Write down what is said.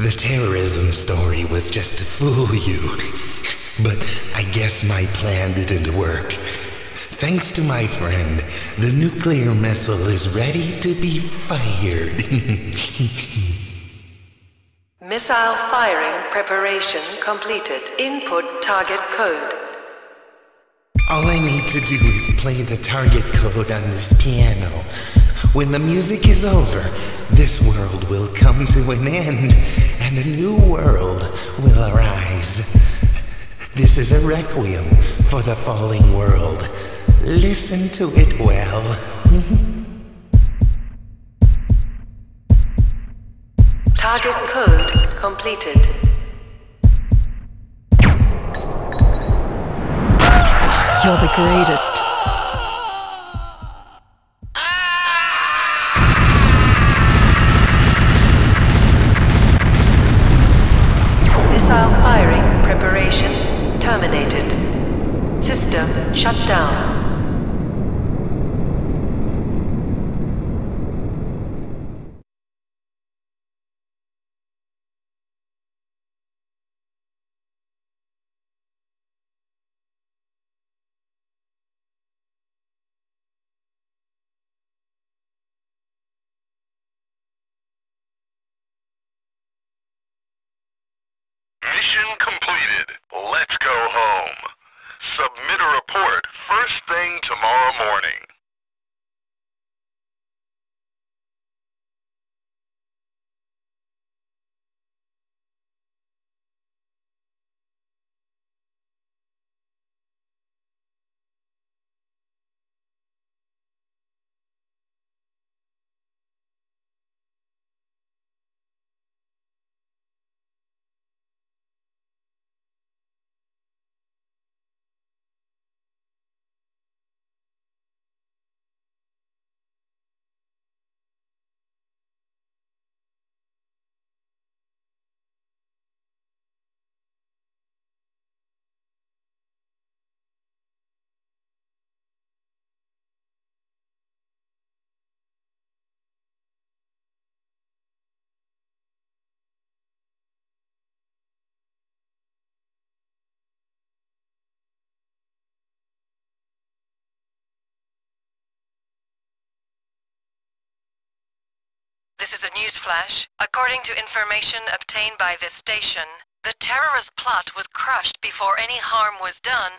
The terrorism story was just to fool you. But I guess my plan didn't work. Thanks to my friend, the nuclear missile is ready to be fired. Missile firing preparation completed. Input target code. All I need to do is play the target code on this piano. When the music is over, this world will come to an end, and a new world will arise. This is a requiem for the falling world. Listen to it well. Target code completed. You're the greatest. Mission completed. Let's go home. Submit a report first thing tomorrow morning. This is a news flash. According to information obtained by this station, the terrorist plot was crushed before any harm was done